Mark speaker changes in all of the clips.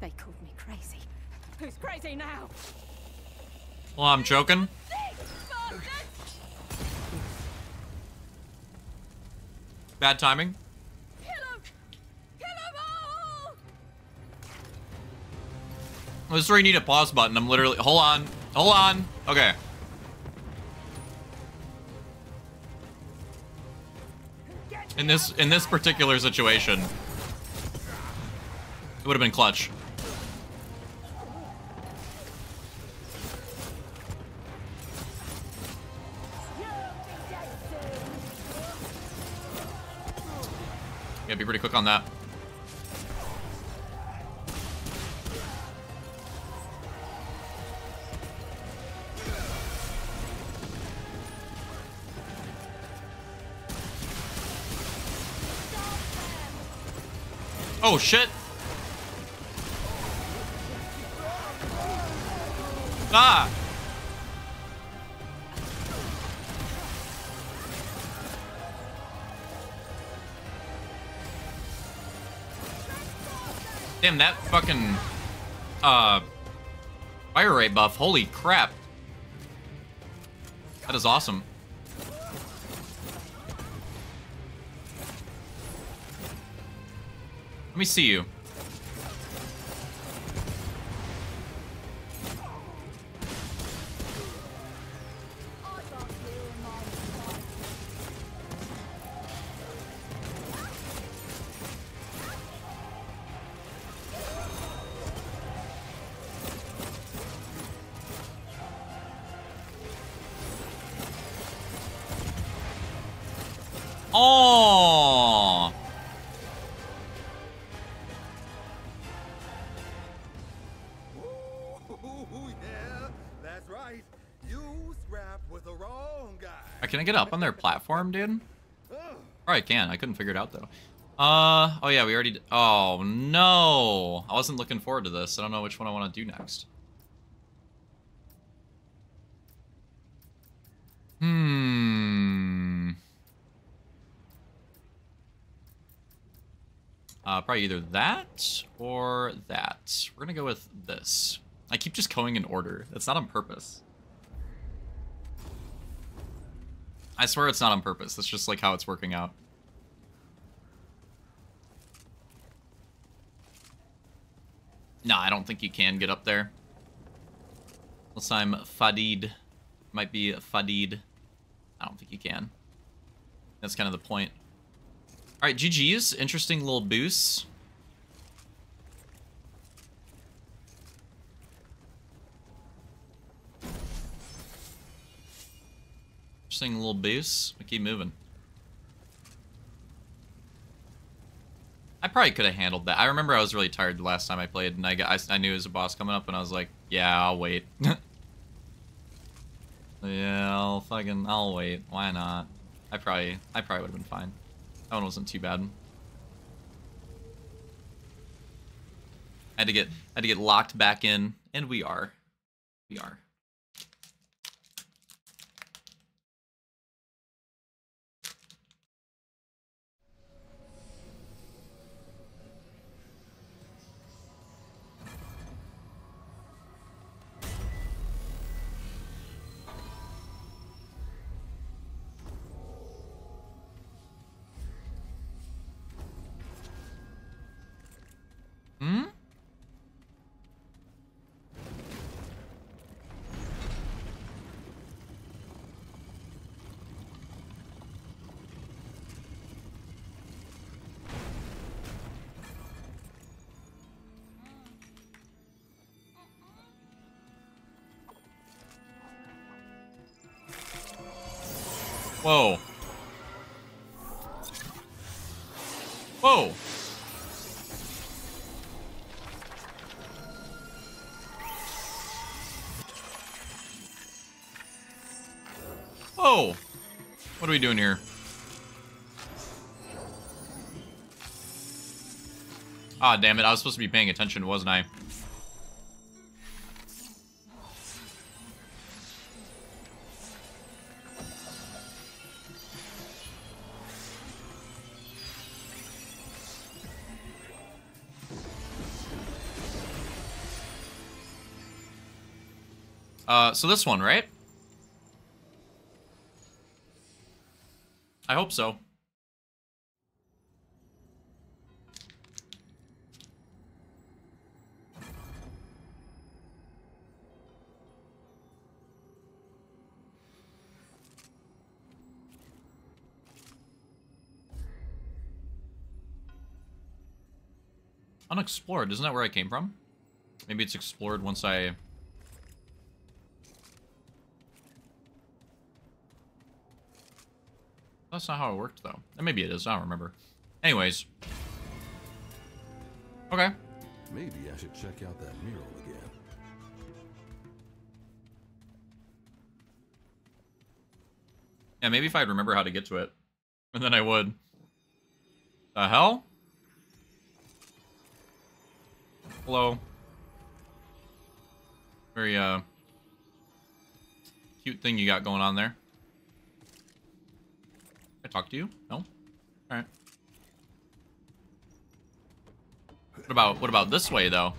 Speaker 1: They called me crazy. Who's crazy now?
Speaker 2: Well, I'm joking. Bad timing.
Speaker 1: Kill 'em! Kill all!
Speaker 2: This is where you need a pause button. I'm literally. Hold on. Hold on. Okay. In this in this particular situation, it would have been clutch. Pretty quick on that. Oh shit! Ah! Damn, that fucking, uh, fire rate buff, holy crap. That is awesome. Let me see you. Uh, Can I get up on their platform, dude? Or I can. I couldn't figure it out though. Uh, oh yeah, we already. Oh no, I wasn't looking forward to this. I don't know which one I want to do next. Uh, probably either that or that. We're gonna go with this. I keep just going in order. That's not on purpose. I swear it's not on purpose. That's just like how it's working out. No, I don't think you can get up there. Unless I'm Fadid. Might be Fadid. I don't think you can. That's kind of the point. Alright, GG's. Interesting little boost. Interesting little boost. We keep moving. I probably could have handled that. I remember I was really tired the last time I played, and I, got, I, I knew it was a boss coming up, and I was like, yeah, I'll wait. yeah, I'll fucking, I'll wait. Why not? I probably, I probably would have been fine. That one wasn't too bad. I had to get, I had to get locked back in, and we are. We are. Whoa. Whoa. Whoa. What are we doing here? Ah, damn it. I was supposed to be paying attention, wasn't I? Uh, so this one, right? I hope so. Unexplored, isn't that where I came from? Maybe it's explored once I... That's not how it worked, though. Maybe it is, I don't remember. Anyways. Okay.
Speaker 3: Maybe I should check out that mural again.
Speaker 2: Yeah, maybe if I'd remember how to get to it. And then I would. The hell? Hello. Very, uh... Cute thing you got going on there. Talk to you? No? Alright. What about, what about this way, though?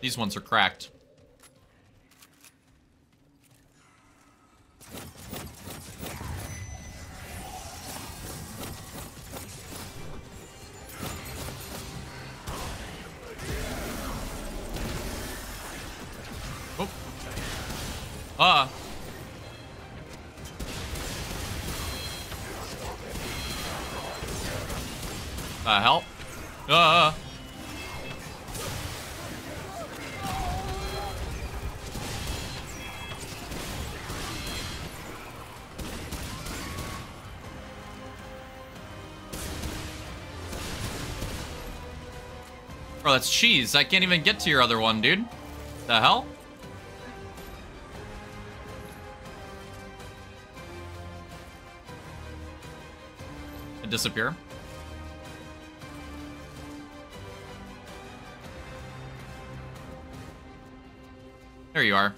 Speaker 2: These ones are cracked. That's cheese. I can't even get to your other one, dude. The hell? It disappear? There you are.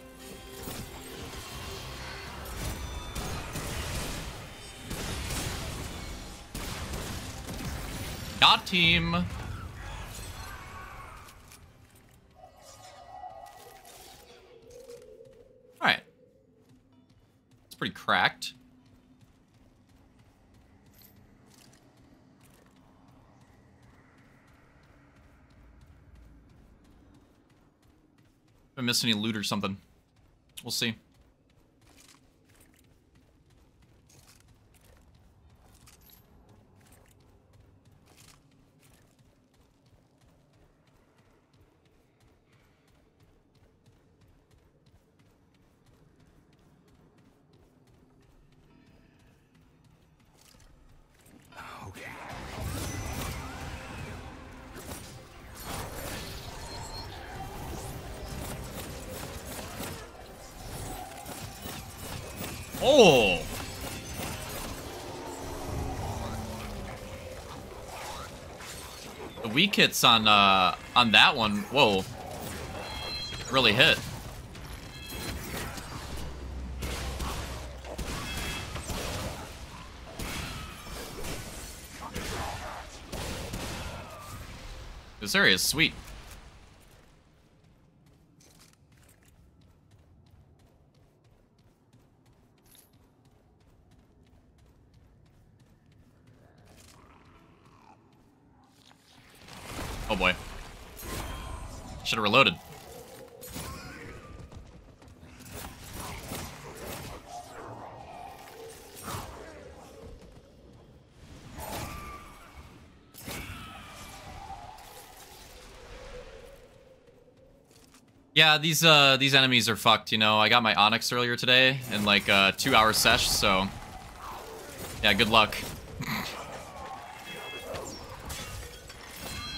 Speaker 2: Got team. Cracked. If I miss any loot or something. We'll see. Hits on uh on that one, whoa. Really hit. This area is sweet. Oh boy. Should have reloaded. Yeah, these uh these enemies are fucked, you know. I got my Onyx earlier today in like uh two hour sesh, so yeah, good luck.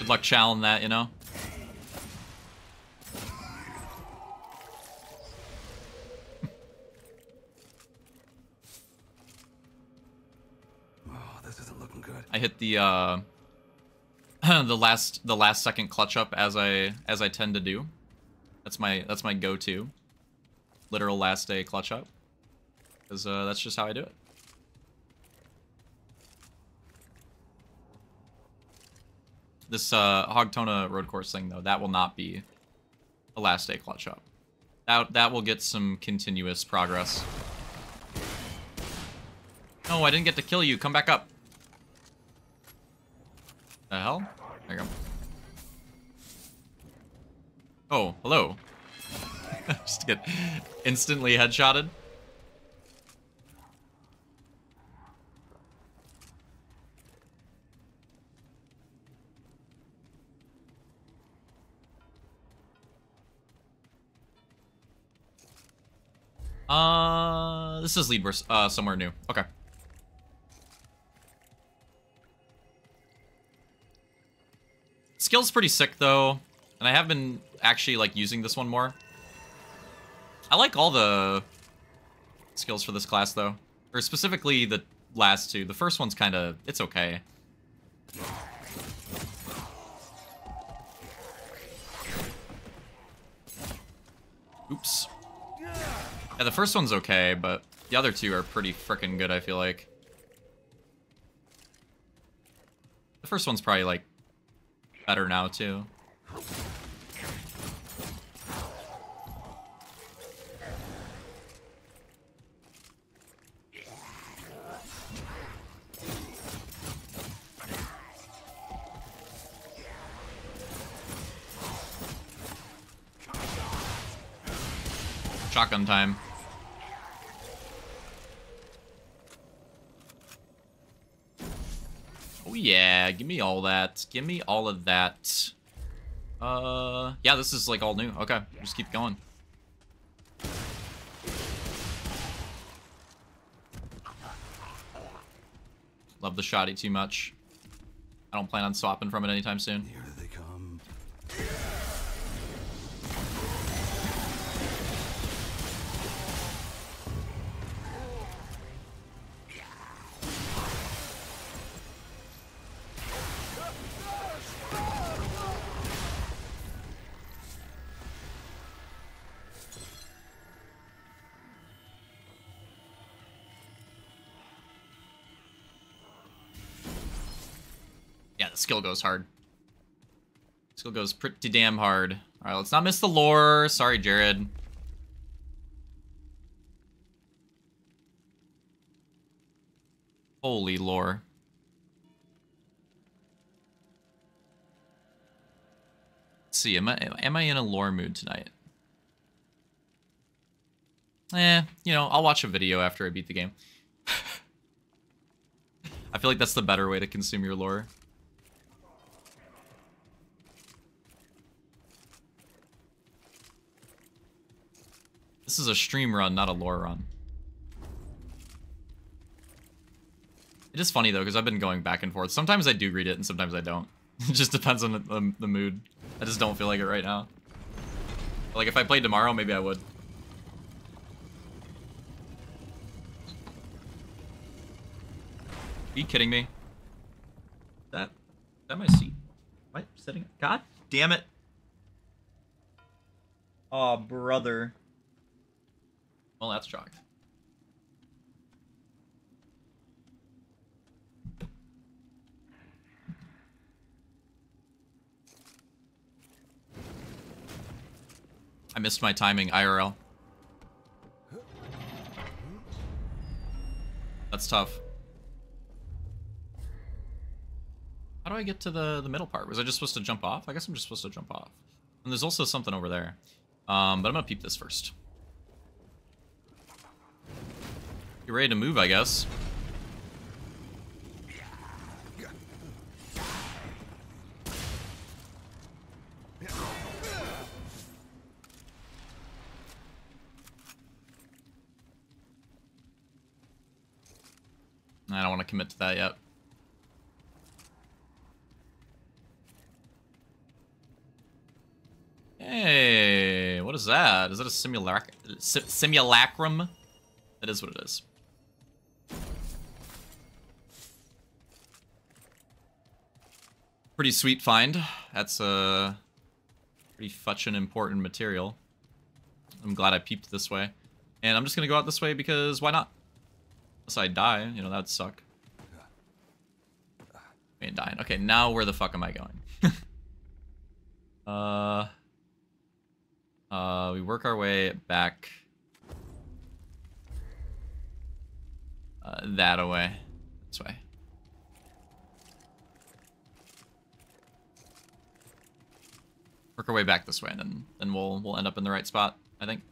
Speaker 2: good luck challenging that, you know. The uh the last the last second clutch up as I as I tend to do. That's my that's my go-to. Literal last day clutch up. Cuz uh, that's just how I do it. This uh Hogtona road course thing though, that will not be a last day clutch up. That that will get some continuous progress. No, I didn't get to kill you. Come back up. The hell? There you go. Oh, hello. Just get instantly headshotted. Uh, this is lead uh, somewhere new. Okay. Skill's pretty sick, though. And I have been actually, like, using this one more. I like all the skills for this class, though. Or specifically the last two. The first one's kind of... It's okay. Oops. Yeah, the first one's okay, but the other two are pretty freaking good, I feel like. The first one's probably, like, better now, too. Shotgun time. Oh yeah, give me all that. Give me all of that. Uh, yeah, this is like all new. Okay, just keep going. Love the shoddy too much. I don't plan on swapping from it anytime soon. Skill goes hard. Skill goes pretty damn hard. Alright, let's not miss the lore. Sorry, Jared. Holy lore. Let's see, am I am I in a lore mood tonight? Eh, you know, I'll watch a video after I beat the game. I feel like that's the better way to consume your lore. Is a stream run, not a lore run. It is funny though, because I've been going back and forth. Sometimes I do read it, and sometimes I don't. It just depends on the, the, the mood. I just don't feel like it right now. Like, if I played tomorrow, maybe I would. Are you kidding me? That, is that my seat? What? Sitting? God damn it. Oh, brother. Well, that's chalked. I missed my timing, IRL. That's tough. How do I get to the, the middle part? Was I just supposed to jump off? I guess I'm just supposed to jump off. And there's also something over there. Um, but I'm gonna peep this first. Ready to move, I guess. I don't want to commit to that yet. Hey, what is that? Is that? a simulac simulacrum? That is what it is. Pretty sweet find. That's a pretty futchin' important material. I'm glad I peeped this way. And I'm just gonna go out this way because why not? Unless I die, you know, that'd suck. I ain't dying. Okay, now where the fuck am I going? uh... Uh, we work our way back... Uh, that away. This way. Work our way back this way, and then, we'll, we'll end up in the right spot, I think.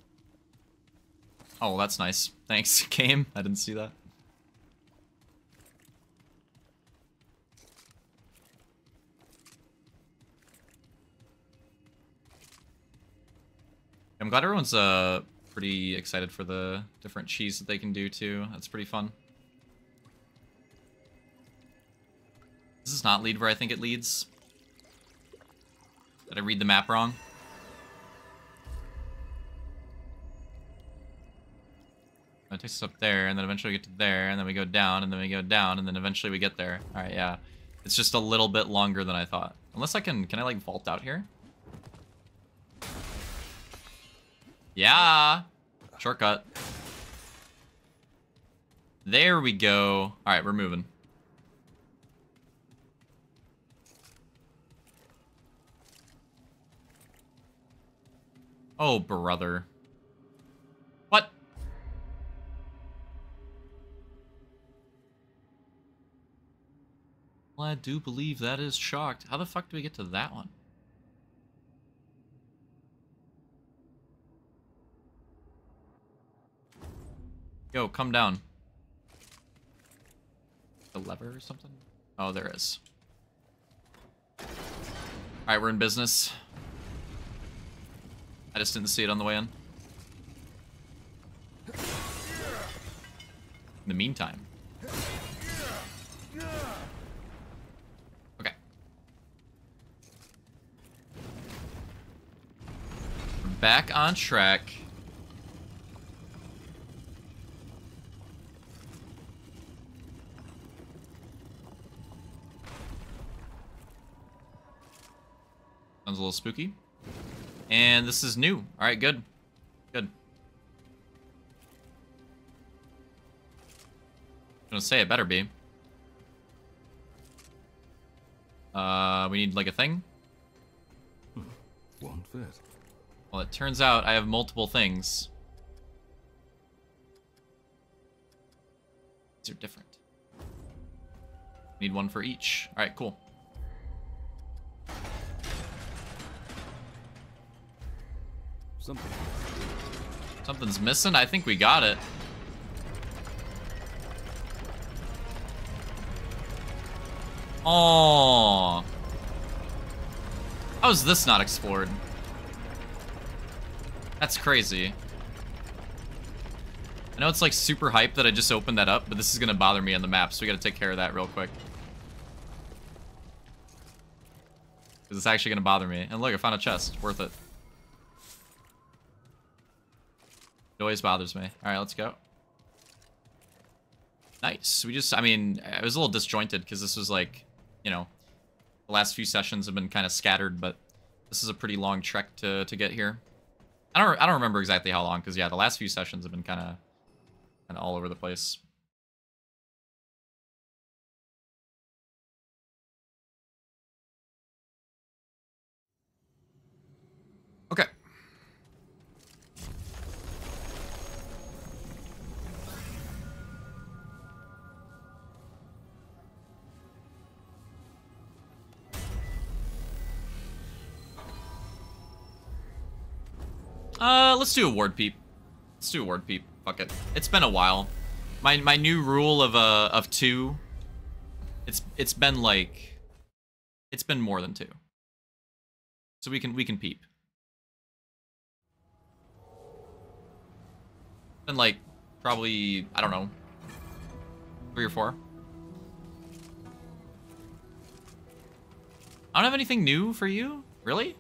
Speaker 2: Oh, that's nice. Thanks, game. I didn't see that. I'm glad everyone's uh pretty excited for the different cheese that they can do too. That's pretty fun. This is not lead where I think it leads? Did I read the map wrong? It takes us up there, and then eventually we get to there, and then we go down, and then we go down, and then eventually we get there. Alright, yeah. It's just a little bit longer than I thought. Unless I can... Can I, like, vault out here? Yeah! Shortcut. There we go. Alright, we're moving. Oh, brother. What? Well, I do believe that is shocked. How the fuck do we get to that one? Yo, come down. The lever or something? Oh, there is. Alright, we're in business. I just didn't see it on the way in. In the meantime. Okay. Back on track. Sounds a little spooky. And this is new. Alright, good. Good. I'm gonna say it better be. Uh, we need like a thing?
Speaker 3: Won't fit.
Speaker 2: Well, it turns out I have multiple things. These are different. Need one for each. Alright, cool.
Speaker 3: Something.
Speaker 2: Something's missing? I think we got it. Oh. How is this not explored? That's crazy. I know it's like super hype that I just opened that up, but this is gonna bother me on the map, so we gotta take care of that real quick. Because it's actually gonna bother me. And look, I found a chest. Worth it. It always bothers me. Alright, let's go. Nice. We just, I mean, I was a little disjointed because this was like, you know, the last few sessions have been kind of scattered, but this is a pretty long trek to, to get here. I don't, I don't remember exactly how long because, yeah, the last few sessions have been kind of, kind of all over the place. Uh, let's do a ward peep. Let's do a ward peep. Fuck it. It's been a while. My my new rule of uh of two. It's it's been like, it's been more than two. So we can we can peep. Been like probably I don't know three or four. I don't have anything new for you, really.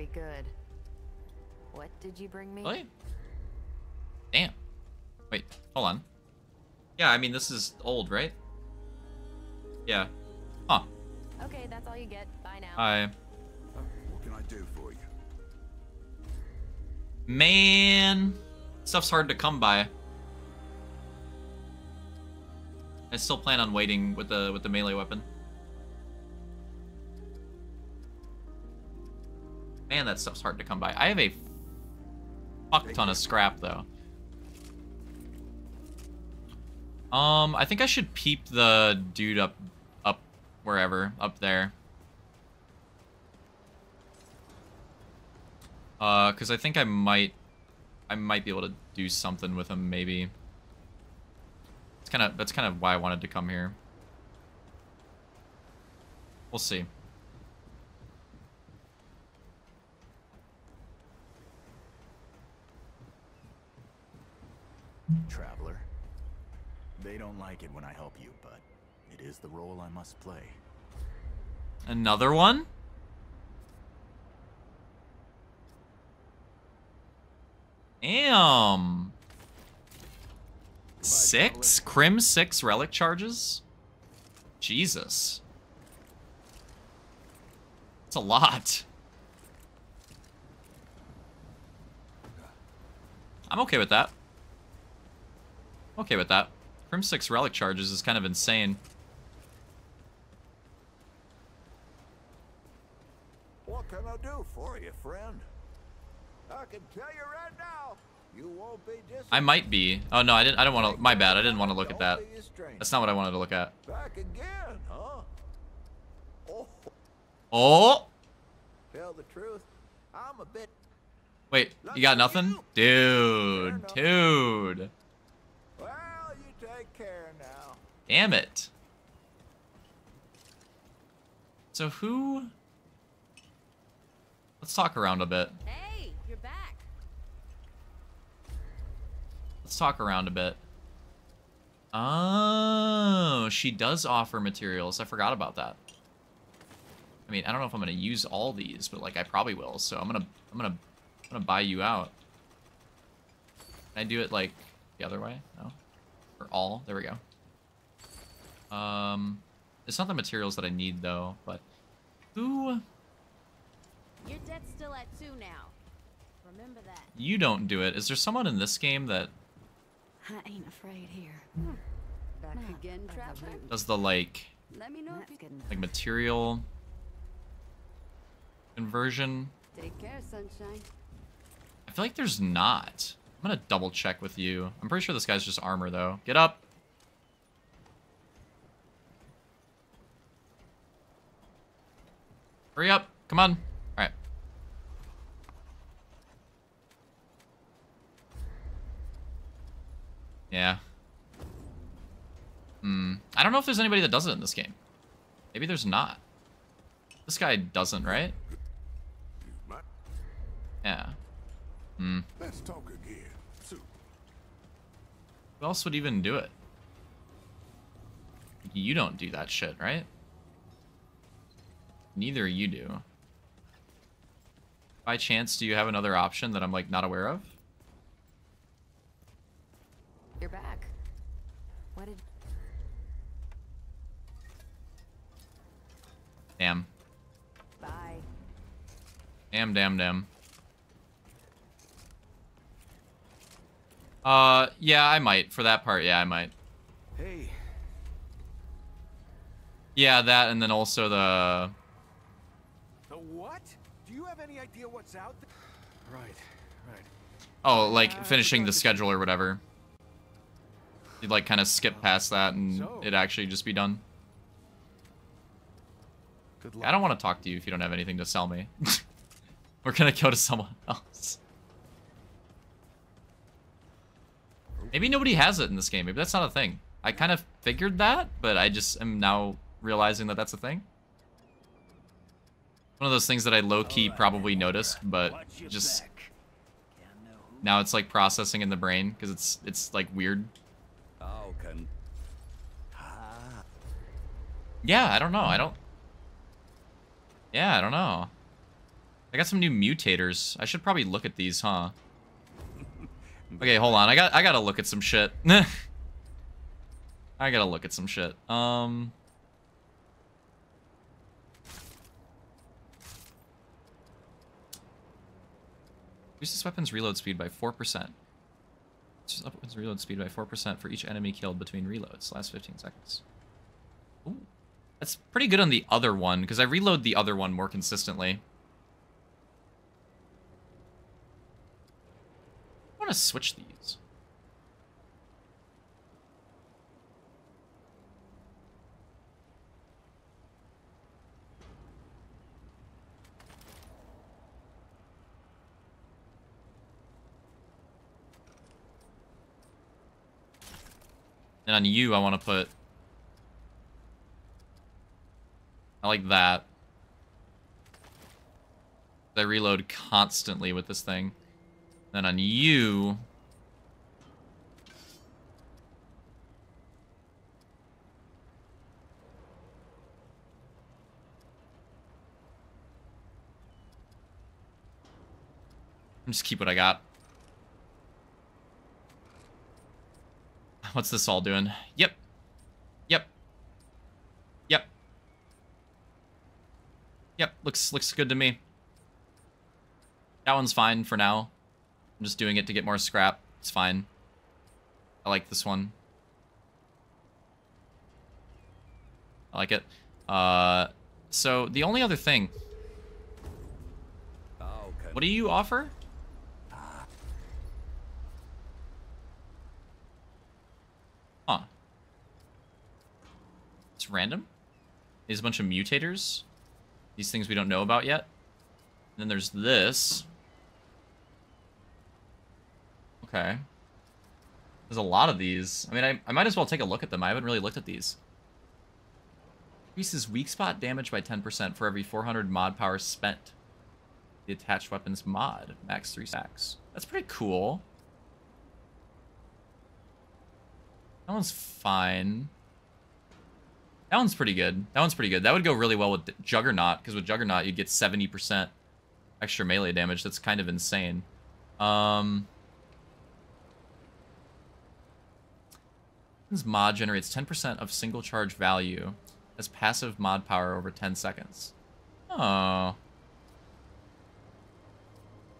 Speaker 1: Be good. What did you bring me?
Speaker 2: Really? Damn. Wait, hold on. Yeah, I mean, this is old, right? Yeah. Huh.
Speaker 1: Okay, that's all you get. Bye now.
Speaker 2: Hi.
Speaker 4: What can I do for you?
Speaker 2: Man, stuff's hard to come by. I still plan on waiting with the with the melee weapon. Man, that stuff's hard to come by. I have a fuck ton of scrap though. Um, I think I should peep the dude up up wherever, up there. Uh, cause I think I might, I might be able to do something with him, maybe. It's kind of, that's kind of why I wanted to come here. We'll see.
Speaker 5: Traveler. They don't like it when I help you, but it is the role I must play.
Speaker 2: Another one? Damn. Six? Crim six relic charges? Jesus. It's a lot. I'm okay with that. Okay with that. Crim 6 relic charges is kind of insane.
Speaker 4: What can I do for you, friend? I can tell you right now, you won't be disappointed.
Speaker 2: I might be. Oh no, I didn't. I don't want to. My bad. I didn't want to look at that. That's not what I wanted to look at.
Speaker 4: Back again, huh? Oh,
Speaker 2: Oh,
Speaker 4: tell the truth, I'm a bit.
Speaker 2: wait. You got nothing, dude. Dude.
Speaker 4: Well, you take care now.
Speaker 2: Damn it. So who? Let's talk around a bit.
Speaker 1: Hey, you're back.
Speaker 2: Let's talk around a bit. Oh, she does offer materials. I forgot about that. I mean, I don't know if I'm gonna use all these, but like I probably will. So I'm gonna, I'm gonna, I'm gonna buy you out. Can I do it like the other way? No. Or all? There we go. Um, it's not the materials that I need though. But who?
Speaker 6: Your debt's still at two now. Remember that.
Speaker 2: You don't do it. Is there someone in this game that
Speaker 6: I ain't afraid here.
Speaker 1: Back
Speaker 6: again, Trapper?
Speaker 2: does the like,
Speaker 6: Let me know
Speaker 1: That's good enough.
Speaker 2: like material conversion?
Speaker 6: Take care, sunshine.
Speaker 2: I feel like there's not. I'm gonna double check with you. I'm pretty sure this guy's just armor though. Get up. Hurry up. Come on. Alright. Yeah. Hmm. I don't know if there's anybody that does it in this game. Maybe there's not. This guy doesn't, right? Yeah. Hmm.
Speaker 4: Let's talk again.
Speaker 2: Who else would even do it? You don't do that shit, right? Neither you do. By chance, do you have another option that I'm, like, not aware of?
Speaker 1: You're back. What did?
Speaker 2: Damn.
Speaker 1: Bye.
Speaker 2: Damn, damn, damn. Uh, yeah, I might. For that part, yeah, I might.
Speaker 3: Hey,
Speaker 2: Yeah, that, and then also the...
Speaker 3: the what's out? Right, right.
Speaker 2: Oh, like, uh, finishing the schedule or whatever. You'd, like, kind of skip uh, past that, and
Speaker 3: So-
Speaker 2: it'd actually just be done.
Speaker 3: Good luck.
Speaker 2: I don't want to talk to you if you don't have anything to sell me. We're gonna go to someone else. Maybe nobody has it in this game. Maybe that's not a thing. I kind of figured that, but I just am now realizing that that's a thing. One of those things that I low-key probably noticed, but just now it's like processing in the brain because it's it's like weird. Yeah, I don't know. I don't. Yeah, I don't know. I got some new mutators. I should probably look at these, huh? Okay, hold on. I got I gotta look at some shit. I gotta look at some shit. Um. Increases weapons reload speed by 4%. Increases weapons reload speed by 4% for each enemy killed between reloads. Last 15 seconds. Ooh. That's pretty good on the other one, because I reload the other one more consistently. I want to switch these. And on you, I want to put... I like that. I reload constantly with this thing. Then on you... Just keep what I got. What's this all doing? Yep. Yep. Yep. Yep, looks looks good to me. That one's fine for now. I'm just doing it to get more scrap. It's fine. I like this one. I like it. Uh, so the only other thing. What do you offer? Huh. It's random. There's a bunch of mutators. These things we don't know about yet. And then there's this. Okay. There's a lot of these. I mean, I, I might as well take a look at them. I haven't really looked at these. Increases weak spot damage by 10% for every 400 mod power spent. The attached weapons mod. Max 3 stacks. That's pretty cool. That one's fine. That one's pretty good. That one's pretty good. That would go really well with Juggernaut, because with Juggernaut, you'd get 70% extra melee damage. That's kind of insane. Um... This mod generates 10% of single charge value as passive mod power over 10 seconds. Oh.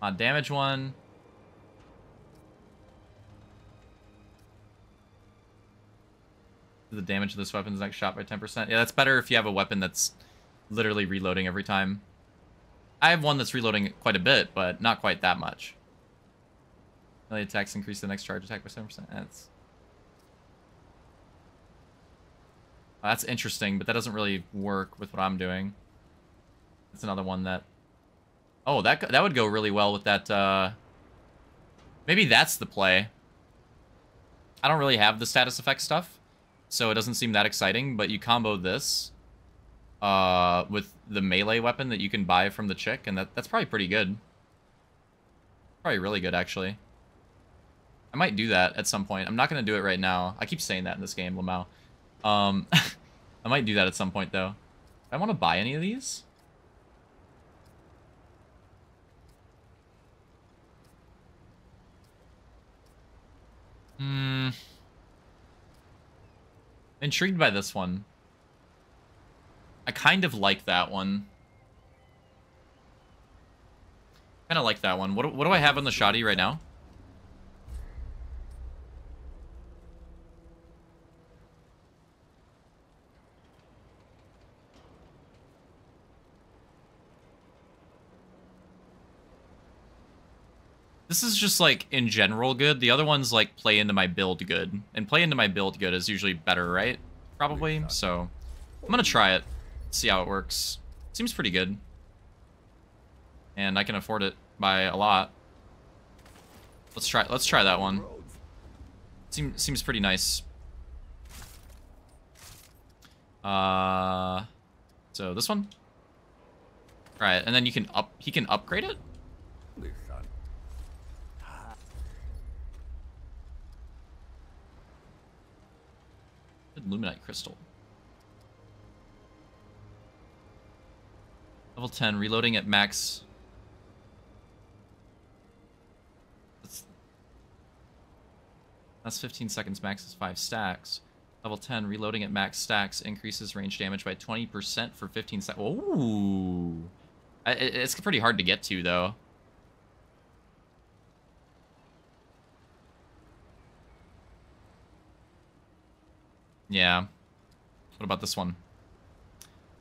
Speaker 2: Mod damage one. The damage of this weapon is next shot by 10%. Yeah, that's better if you have a weapon that's literally reloading every time. I have one that's reloading quite a bit, but not quite that much. Melee attacks increase the next charge attack by 7%. That's That's interesting, but that doesn't really work with what I'm doing. That's another one that... Oh, that that would go really well with that, uh... Maybe that's the play. I don't really have the status effect stuff, so it doesn't seem that exciting, but you combo this uh, with the melee weapon that you can buy from the chick, and that, that's probably pretty good. Probably really good, actually. I might do that at some point. I'm not going to do it right now. I keep saying that in this game, Lamau. Um, I might do that at some point, though. I want to buy any of these? Hmm. Intrigued by this one. I kind of like that one. Kind of like that one. What, what do I have on the shoddy right now? This is just, like, in general good. The other ones, like, play into my build good. And play into my build good is usually better, right? Probably. So, I'm gonna try it. See how it works. Seems pretty good. And I can afford it by a lot. Let's try let's try that one. Seems seems pretty nice. Uh so this one? Right, and then you can up he can upgrade it? Lumenite crystal. Level 10, reloading at max. That's, that's 15 seconds, max is 5 stacks. Level 10, reloading at max stacks increases range damage by 20% for 15 seconds. Ooh. It's pretty hard to get to, though. Yeah. What about this one?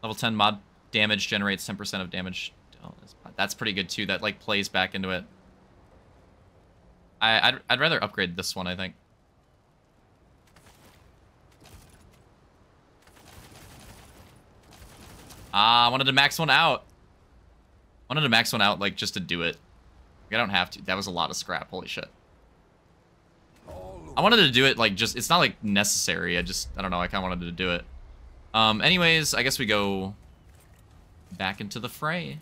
Speaker 2: Level 10 mod damage generates 10% of damage. Oh, that's, pretty good too. That like plays back into it. I, I'd, I'd rather upgrade this one, I think. Ah, I wanted to max one out. wanted to max one out, like, just to do it. I don't have to. That was a lot of scrap. Holy shit. I wanted to do it, like, just... It's not, like, necessary. I just... I don't know. I kind of wanted to do it. Um, anyways, I guess we go back into the fray.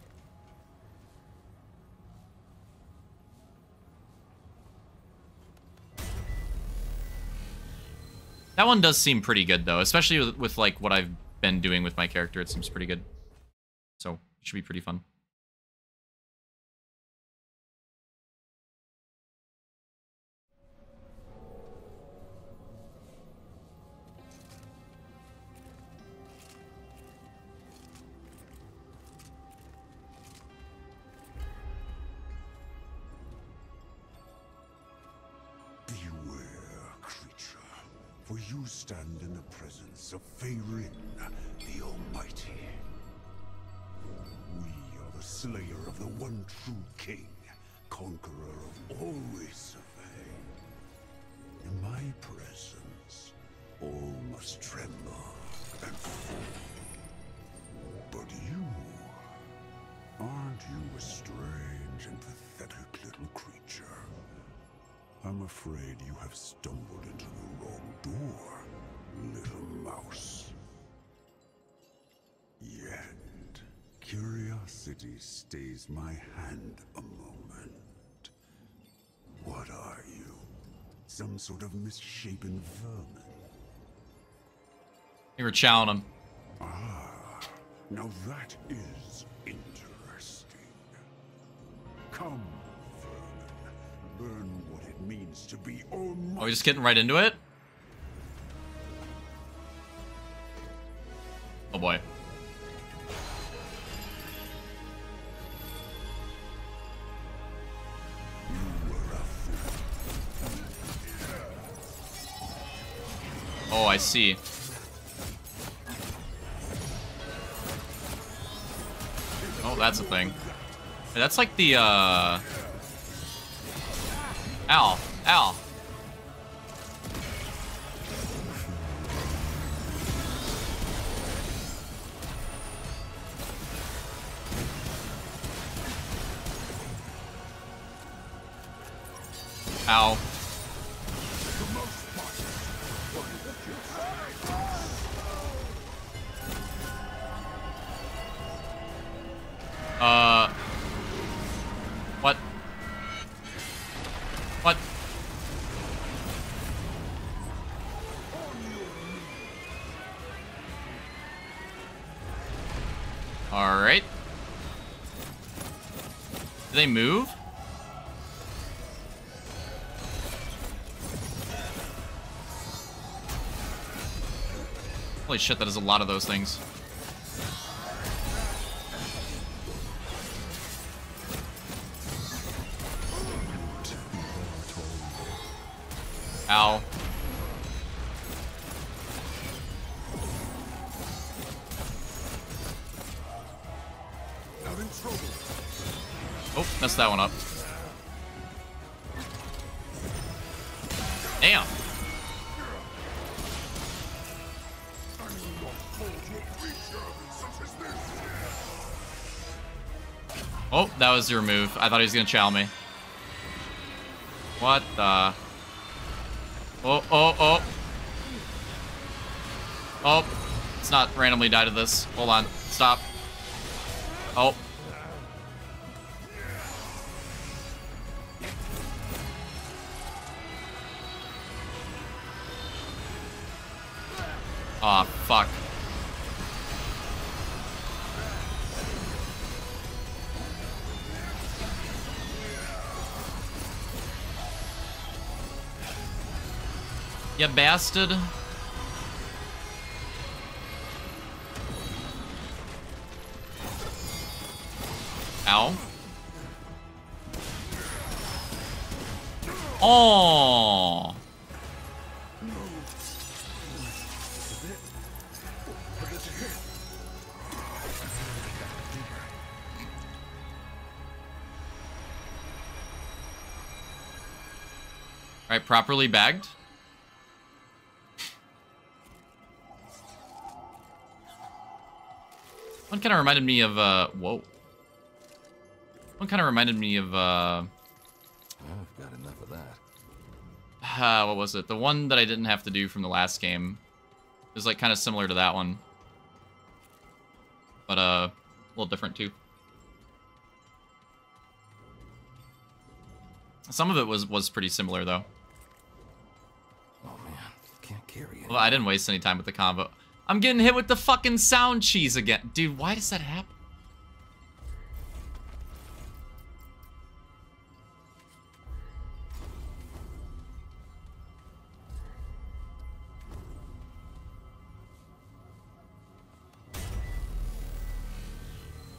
Speaker 2: That one does seem pretty good, though, especially with, with, like, what I've been doing with my character. It seems pretty good. So, it should be pretty fun.
Speaker 3: Some sort of misshapen vermin?
Speaker 2: You were chowing him.
Speaker 3: Ah, now that is interesting. Come, vermin. Learn what it means to be almighty.
Speaker 2: Are we just getting right into it? Oh boy. I see. Oh, that's a thing. That's like the, uh... Ow. Ow. Holy shit, that is a lot of those things. Ow. Oh, messed that one up. Was your move. I thought he was gonna chow me. What the? Oh, oh, oh. Oh, it's not randomly die to this. Hold on. Stop. You bastard. Ow. Oh.
Speaker 3: it.
Speaker 2: Alright, properly bagged. Kind of reminded me of, uh, whoa. One kind of reminded me of, uh,
Speaker 3: I've got enough of that.
Speaker 2: uh, what was it? The one that I didn't have to do from the last game. It was like kind of similar to that one. But, uh, a little different too. Some of it was, was pretty similar though.
Speaker 3: Oh man, can't carry it.
Speaker 2: Well, I didn't waste any time with the combo. I'm getting hit with the fucking sound cheese again. Dude, why does that happen?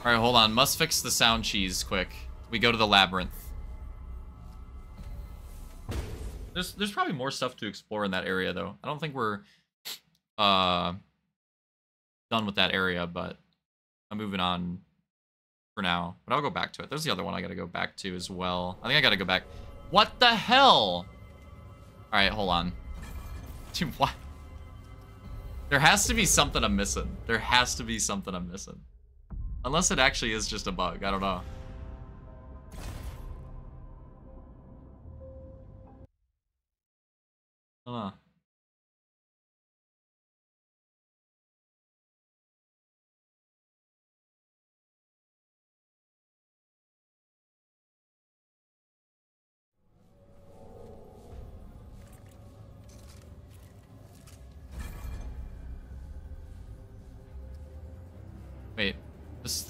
Speaker 2: Alright, hold on. Must fix the sound cheese quick. We go to the labyrinth. There's there's probably more stuff to explore in that area though. I don't think we're uh done with that area, but I'm moving on for now. But I'll go back to it. There's the other one I gotta go back to as well. I think I gotta go back. What the hell? Alright, hold on. Dude, what? There has to be something I'm missing. There has to be something I'm missing. Unless it actually is just a bug. I don't know. I don't know.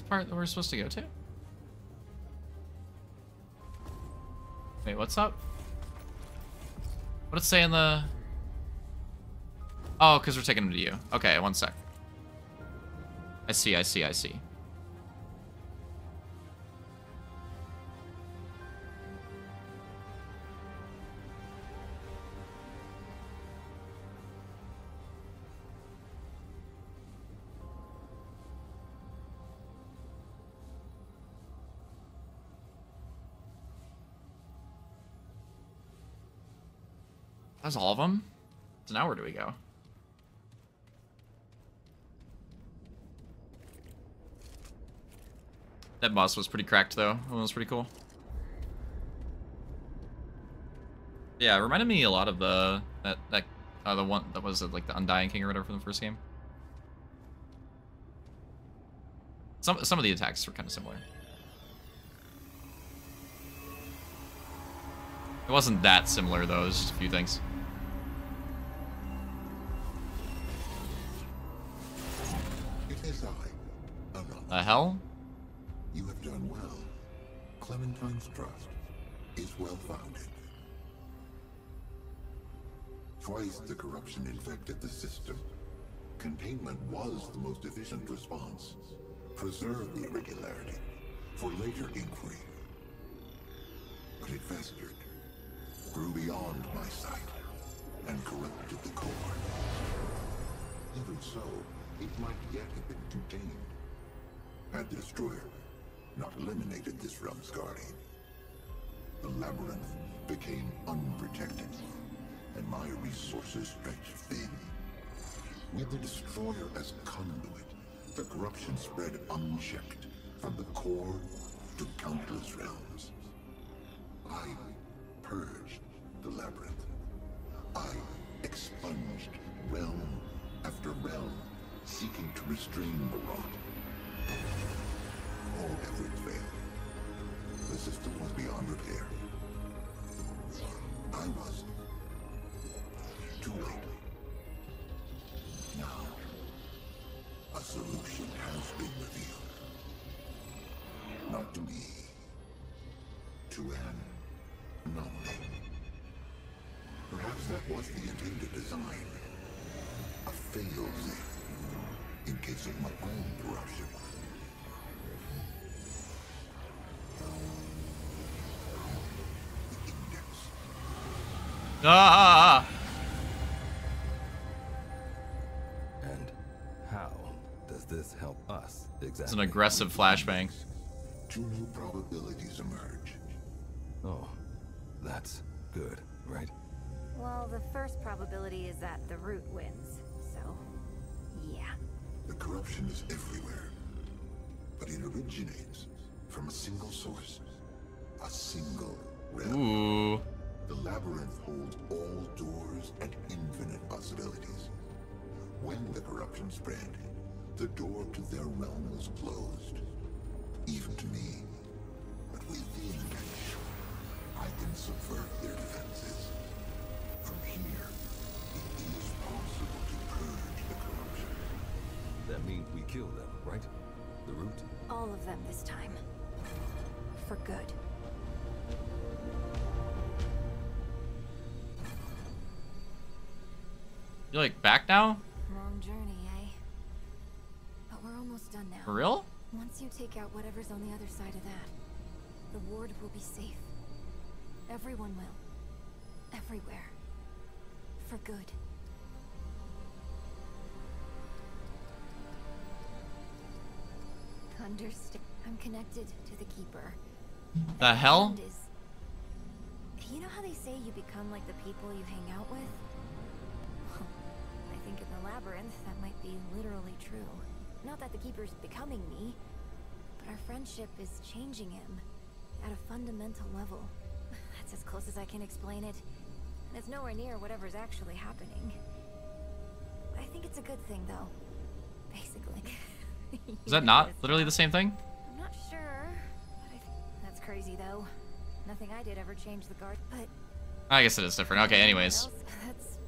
Speaker 2: Part that we're supposed to go to? Wait, what's up? What did it say in the... Oh, because we're taking him to you. Okay, one sec. I see, I see, I see. That's all of them? So now where do we go? That boss was pretty cracked though. That was pretty cool. Yeah, it reminded me a lot of the that that uh, the one that was like the Undying King or whatever from the first game. Some some of the attacks were kind of similar. It wasn't that similar though. It was just a few things. Hell?
Speaker 7: You have done well. Clementine's trust is well founded. Twice the corruption infected the system. Containment was the most efficient response. Preserve the irregularity for later inquiry. But it festered, grew beyond my sight, and corrupted the core. Even so, it might yet have been contained. Had the destroyer not eliminated this realm's guardian, the labyrinth became unprotected, and my resources stretched thin. With the destroyer as conduit, the corruption spread unchecked from the core to countless realms. I purged the labyrinth. I expunged realm after realm, seeking to restrain the rot. All efforts failed. The system was beyond repair. I was too late. Now, a solution has been revealed. Not to me, to an anomaly. Perhaps that was the intended design. A fail-safe in case of my own corruption. Ah! And
Speaker 2: how does
Speaker 8: this help us exactly?
Speaker 2: It's an aggressive flashbang.
Speaker 7: Two new probabilities emerge.
Speaker 8: Oh, that's good, right?
Speaker 6: Well, the first probability is that the root wins, so yeah.
Speaker 7: The corruption is everywhere, but it originates from a single source. A single realm.
Speaker 2: Ooh.
Speaker 7: The labyrinth holds all doors and infinite possibilities. When the corruption spread, the door to their realm was closed. Even to me. But within, I can subvert their defenses. From here, it is possible to purge the corruption.
Speaker 8: That means we kill them, right? The root?
Speaker 6: All of them this time. For good.
Speaker 2: You like back now?
Speaker 6: Long journey, eh? But we're almost done now.
Speaker 2: For real?
Speaker 6: Once you take out whatever's on the other side of that, the ward will be safe. Everyone will. Everywhere. For good. Understand. I'm connected to the Keeper.
Speaker 2: The hell?
Speaker 6: Is- You know how they say you become like the people you hang out with? Think in the labyrinth that might be literally true. Not that the Keeper's becoming me, but our friendship is changing him at a fundamental level. That's as close as I can explain it. And it's nowhere near whatever's actually happening. I think it's a good thing, though. Basically.
Speaker 2: Is that not literally the same thing?
Speaker 6: I'm not sure. But I th that's crazy, though. Nothing I did ever changed the guard. But
Speaker 2: I guess it is different. Okay, anyways.
Speaker 6: else, that's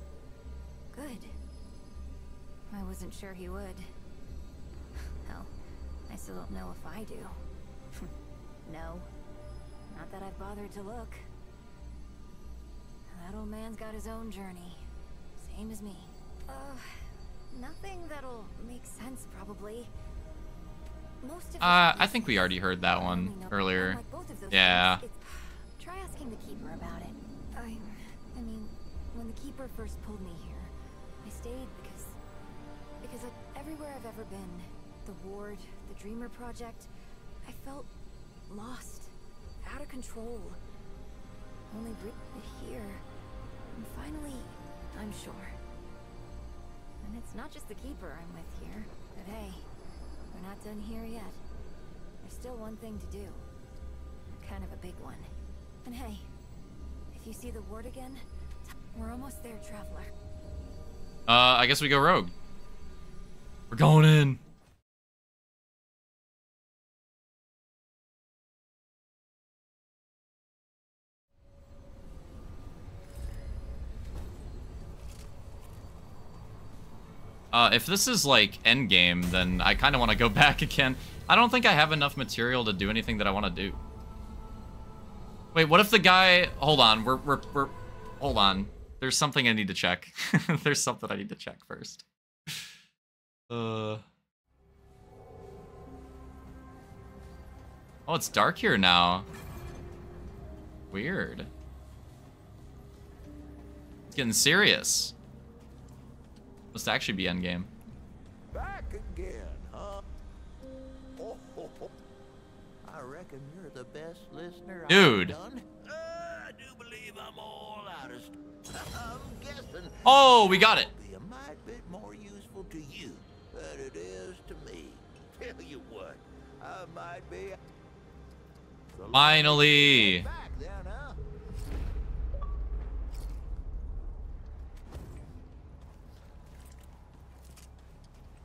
Speaker 6: good. I wasn't sure he would. Hell, I still don't know if I do. no. Not that I've bothered to look. That old man's got his own journey. Same as me. Uh, nothing that'll make sense, probably. Most of
Speaker 2: Uh, I think we already heard that one earlier.
Speaker 6: unlike both of those
Speaker 2: Yeah.
Speaker 6: things, Try asking the keeper about it. I, I mean, when the keeper first pulled me here, I stayed because, because of everywhere I've ever been, the ward, the Dreamer Project, I felt lost, out of control. Only here, and finally, I'm sure. And it's not just the keeper I'm with here, but hey, we're not done here yet. There's still one thing to do. Kind of a big one. And hey, if you see the ward again, we're almost there, Traveler.
Speaker 2: Uh, I guess we go rogue. We're going in. Uh, if this is like endgame, then I kind of want to go back again. I don't think I have enough material to do anything that I want to do. Wait, what if the guy... Hold on, we're, we're, we're... Hold on. There's something I need to check. There's something I need to check first. Uh... Oh, it's dark here now. Weird. It's getting serious. Must actually be endgame.
Speaker 4: Back again, huh? Oh, ho, ho. I reckon you're the best listener
Speaker 2: Dude.
Speaker 4: I've done. Uh, I do believe I'm all out of I'm guessing
Speaker 2: Oh, we got it.
Speaker 4: be a mite bit more useful to you than it is to me. Tell you what, I might be. So let's
Speaker 2: Finally.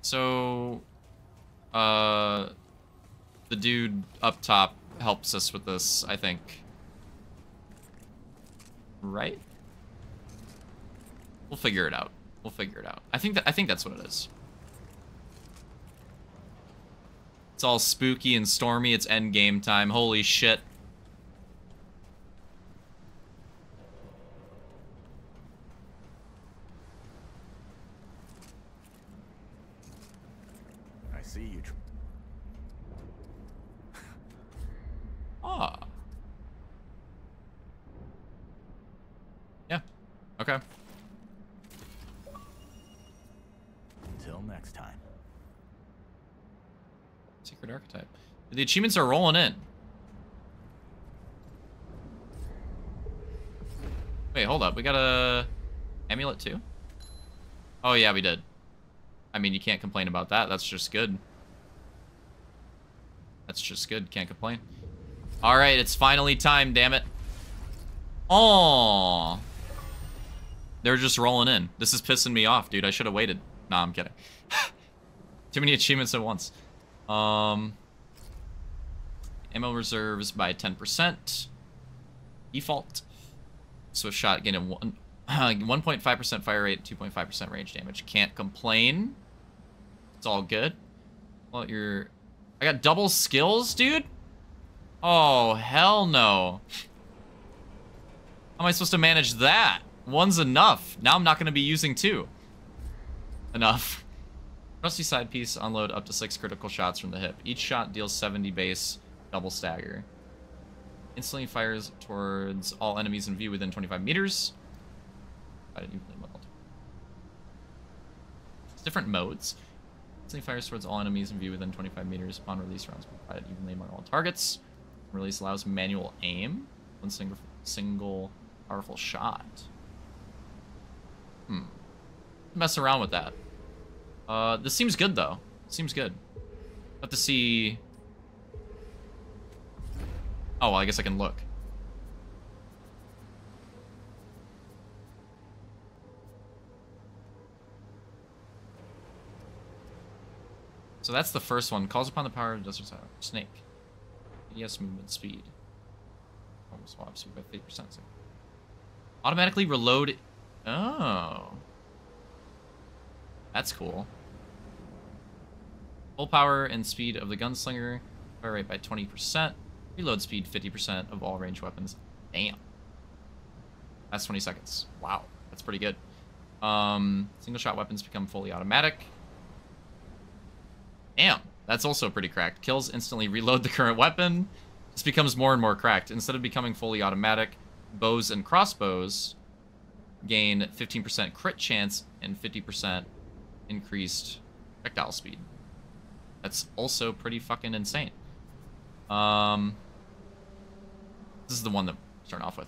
Speaker 2: So, uh, the dude up top helps us with this, I think. Right? We'll figure it out. We'll figure it out. I think that I think that's what it is. It's all spooky and stormy. It's end game time. Holy shit.
Speaker 5: I see you.
Speaker 2: Ah. Yeah. Okay. Secret archetype. The achievements are rolling in. Wait, hold up. We got a amulet too? Oh yeah, we did. I mean, you can't complain about that. That's just good. That's just good. Can't complain. All right, it's finally time, damn it. Oh. They're just rolling in. This is pissing me off, dude. I should have waited. Nah, I'm kidding. Too many achievements at once. Um, ammo reserves by 10%. Default. Swift shot getting one. 1.5% fire rate, 2.5% range damage. Can't complain. It's all good. Well, you're... I got double skills, dude? Oh, hell no. How am I supposed to manage that? One's enough. Now I'm not going to be using two. Enough. Rusty side piece, unload up to six critical shots from the hip. Each shot deals 70 base, double stagger. Instantly fires towards all enemies in view within 25 meters. It's different modes. Instantly fires towards all enemies in view within 25 meters. Upon release, rounds provided evenly among all targets. Release allows manual aim. One single single powerful shot. Hmm. Mess around with that. Uh, this seems good though. Seems good. Have to see. Oh, well, I guess I can look. So that's the first one. Calls upon the power of Desert Snake. Yes, movement speed. Almost swap speed by 50%. Automatically reload. Oh. That's cool. Full power and speed of the gunslinger. Fire rate by 20%. Reload speed 50% of all range weapons. Damn. That's 20 seconds. Wow. That's pretty good. Um, single shot weapons become fully automatic. Damn. That's also pretty cracked. Kills instantly reload the current weapon. This becomes more and more cracked. Instead of becoming fully automatic, bows and crossbows gain 15% crit chance and 50% increased projectile speed. That's also pretty fucking insane. Um, this is the one that we're starting off with.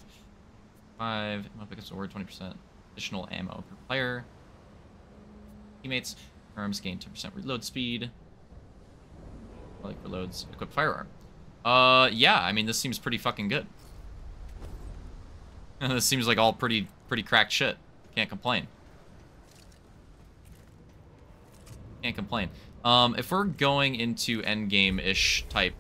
Speaker 2: Five, ammo pickup sword, 20% additional ammo per player. Teammates, arms gain 10% reload speed. Like reloads, equip firearm. Uh, yeah, I mean, this seems pretty fucking good. this seems like all pretty, pretty cracked shit. Can't complain. Can't complain. Um, if we're going into endgame-ish type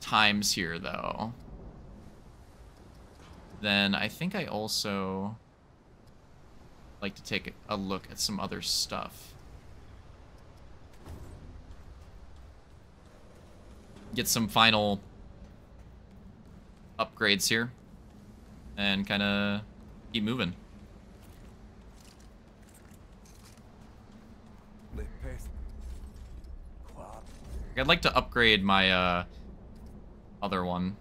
Speaker 2: times here, though, then I think I also like to take a look at some other stuff. Get some final upgrades here and kind of keep moving. I'd like to upgrade my uh, other one.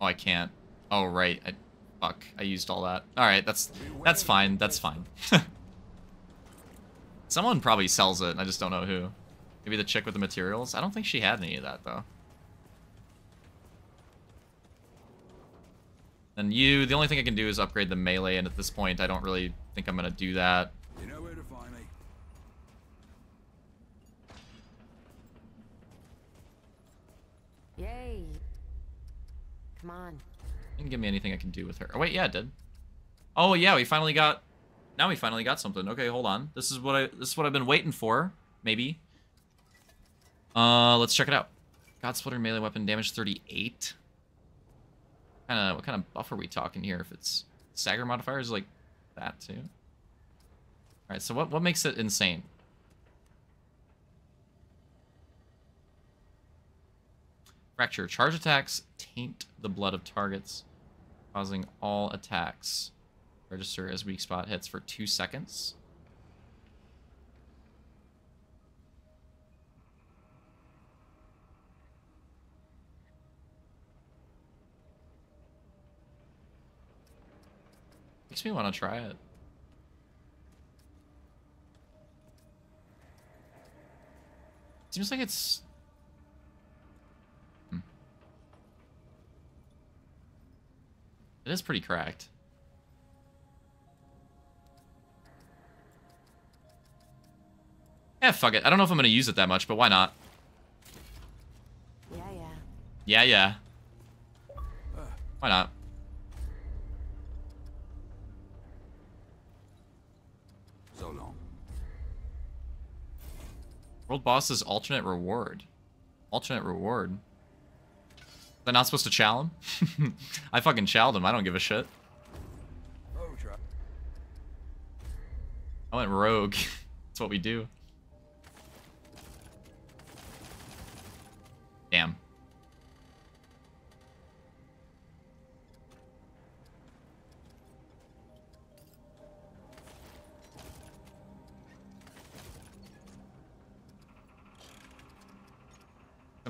Speaker 2: Oh, I can't. Oh, right. I, fuck. I used all that. All right, that's that's fine. That's fine. Someone probably sells it. I just don't know who. Maybe the chick with the materials? I don't think she had any of that, though. And you, the only thing I can do is upgrade the melee, and at this point, I don't really think I'm going to do that.
Speaker 7: You know where to find me.
Speaker 1: Yay. Come on.
Speaker 2: Didn't give me anything I can do with her. Oh, wait, yeah, it did. Oh, yeah, we finally got... Now we finally got something. Okay, hold on. This is what I this is what I've been waiting for, maybe. Uh, let's check it out. God Splitter melee weapon damage 38. Kind of what kind of buff are we talking here? If it's stagger modifiers like that too. All right, so what what makes it insane? Fracture. Charge attacks taint the blood of targets, causing all attacks register as weak spot hits for two seconds. Makes me want to try it. Seems like it's... It is pretty cracked. Yeah, fuck it. I don't know if I'm going to use it that much, but why not?
Speaker 1: Yeah, yeah.
Speaker 2: Yeah, yeah. Why not?
Speaker 7: So long.
Speaker 2: World boss's alternate reward. Alternate reward. They're not supposed to chow him? I fucking chowed him. I don't give a shit. I went rogue. That's what we do. Damn.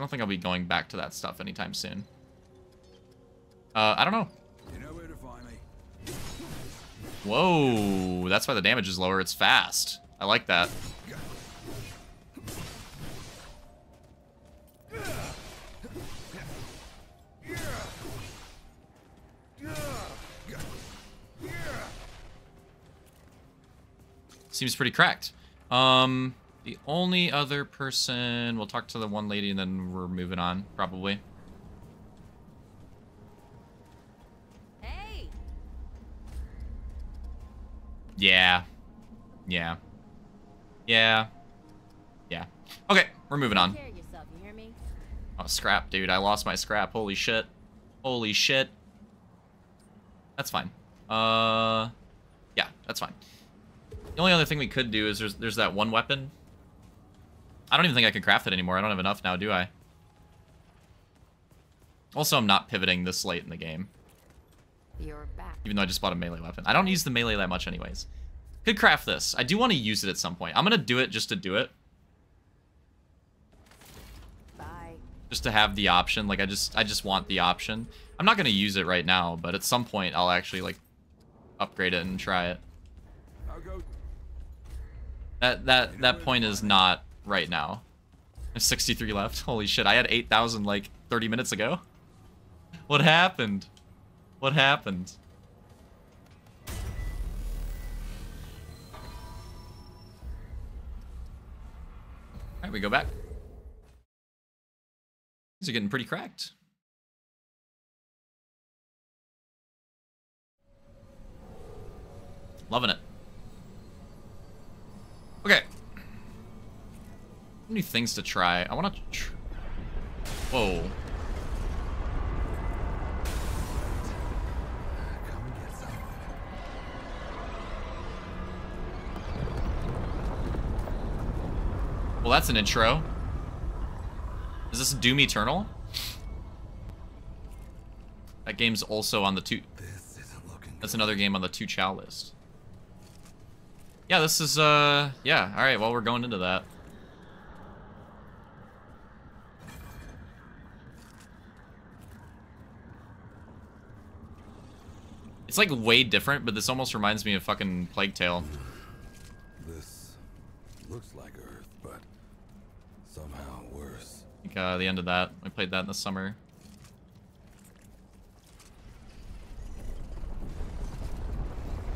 Speaker 2: Don't think I'll be going back to that stuff anytime soon. Uh, I don't know.
Speaker 7: You know where to find me.
Speaker 2: Whoa, that's why the damage is lower. It's fast. I like that. Seems pretty cracked. Um, the only other person... We'll talk to the one lady and then we're moving on, probably.
Speaker 1: Hey!
Speaker 2: Yeah. Yeah. Yeah. Yeah. Okay, we're moving on.
Speaker 1: Care yourself, you hear me?
Speaker 2: Oh, scrap, dude. I lost my scrap. Holy shit. Holy shit. That's fine. Uh, yeah, that's fine. The only other thing we could do is there's there's that one weapon. I don't even think I can craft it anymore. I don't have enough now, do I? Also, I'm not pivoting this late in the game,
Speaker 1: You're back.
Speaker 2: even though I just bought a melee weapon. I don't use the melee that much anyways. Could craft this. I do want to use it at some point. I'm going to do it just to do it.
Speaker 1: Bye.
Speaker 2: just to have the option. Like I just I just want the option. I'm not gonna use it right now, but at some point I'll actually like upgrade it and try it. That that that point is not right now. Have 63 left. Holy shit! I had 8,000 like 30 minutes ago. What happened? What happened? All right, we go back. These are getting pretty cracked. Loving it. Okay. New things to try. I want to. Tr Whoa. Well, that's an intro. Is this Doom Eternal? That game's also on the two. That's another game on the two chow list. Yeah, this is uh yeah, alright, well we're going into that. It's like way different, but this almost reminds me of fucking Plague Tale.
Speaker 7: This looks like Earth, but somehow worse.
Speaker 2: Like uh, the end of that. We played that in the summer.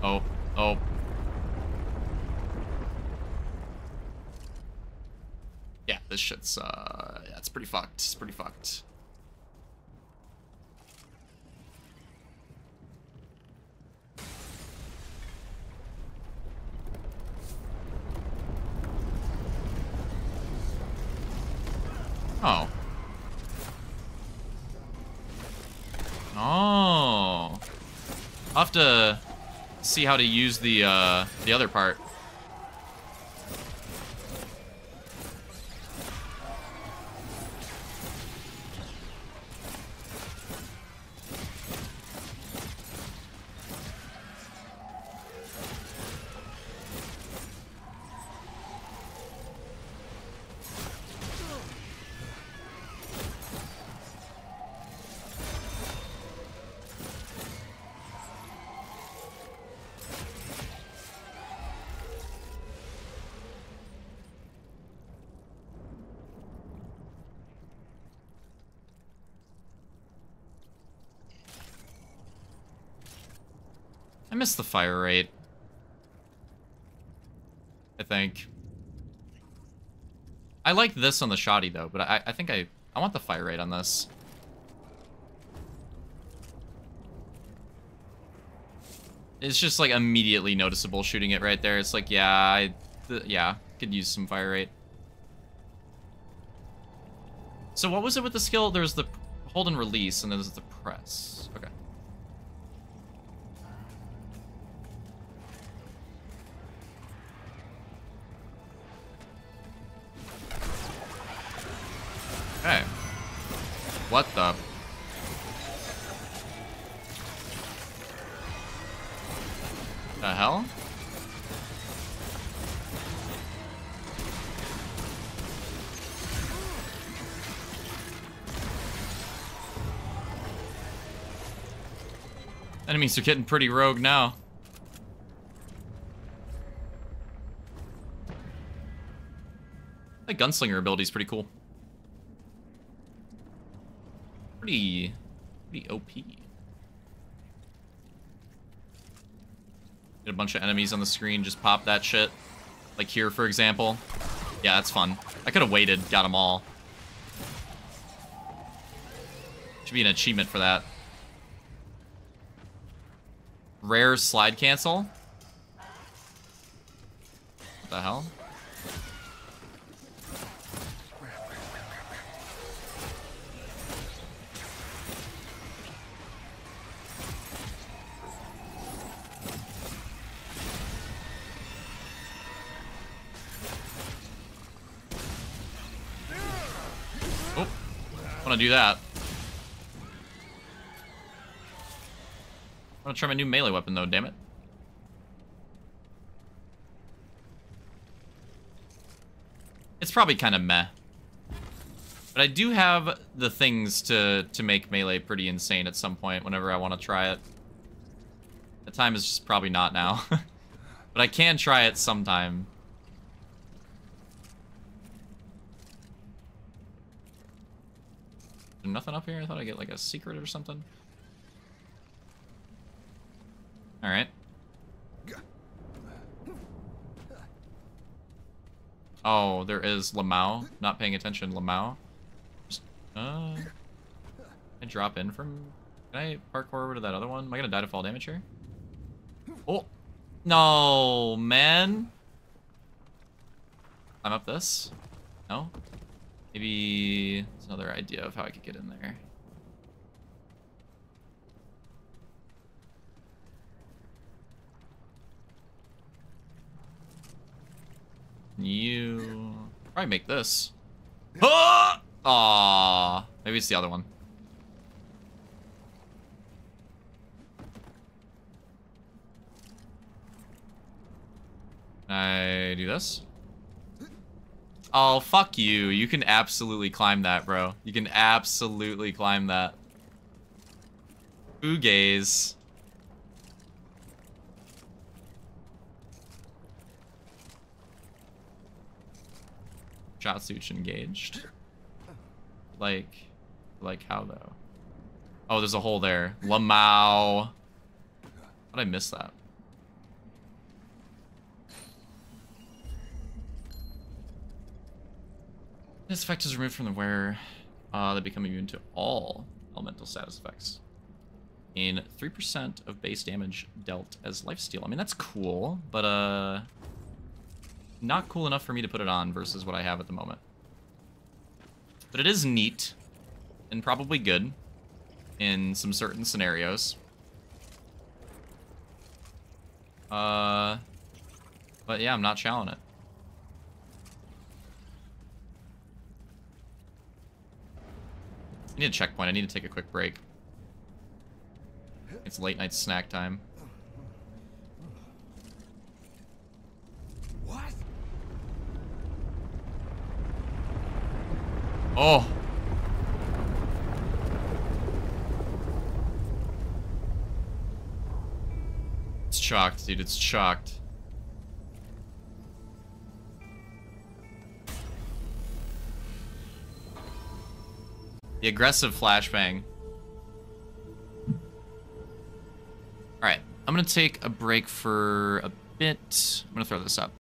Speaker 2: Oh, oh. Yeah, this shit's, uh, yeah, it's pretty fucked. It's pretty fucked. Oh. Oh. I'll to see how to use the, uh, the other part. I missed the fire rate. I think. I like this on the shoddy though, but I, I think I, I want the fire rate on this. It's just like immediately noticeable shooting it right there. It's like, yeah, I, yeah, could use some fire rate. So what was it with the skill? There's the hold and release, and there's the press. Enemies are getting pretty rogue now. That gunslinger ability is pretty cool. Pretty, pretty OP. Get a bunch of enemies on the screen, just pop that shit. Like here, for example. Yeah, that's fun. I could have waited, got them all. Should be an achievement for that. Rare slide cancel? What the hell? Oh, want to do that. I want to try my new melee weapon, though, damn it. It's probably kind of meh. But I do have the things to, to make melee pretty insane at some point whenever I want to try it. The time is just probably not now. but I can try it sometime. nothing up here? I thought I'd get like a secret or something. Alright. Oh, there is Lamau. Not paying attention, Lamau. Just, uh, I drop in from... Can I parkour over to that other one? Am I gonna die to fall damage here? Oh! No, man! I'm up this? No? Maybe... There's another idea of how I could get in there. You probably make this. Ah! Aww. Maybe it's the other one. Can I do this? Oh, fuck you. You can absolutely climb that, bro. You can absolutely climb that. Oogaze. Shot suits engaged. Like, like how though? Oh, there's a hole there. Lamau. How did I miss that? This effect is removed from the wearer. Uh, they become immune to all elemental status effects. In 3% of base damage dealt as lifesteal. I mean, that's cool, but uh, not cool enough for me to put it on versus what I have at the moment. But it is neat and probably good in some certain scenarios. Uh, but yeah, I'm not challenging it. I need a checkpoint. I need to take a quick break. It's late night snack time. Oh. It's chalked, dude. It's chalked. The aggressive flashbang. Alright. I'm to take a break for a bit. I'm to throw this up.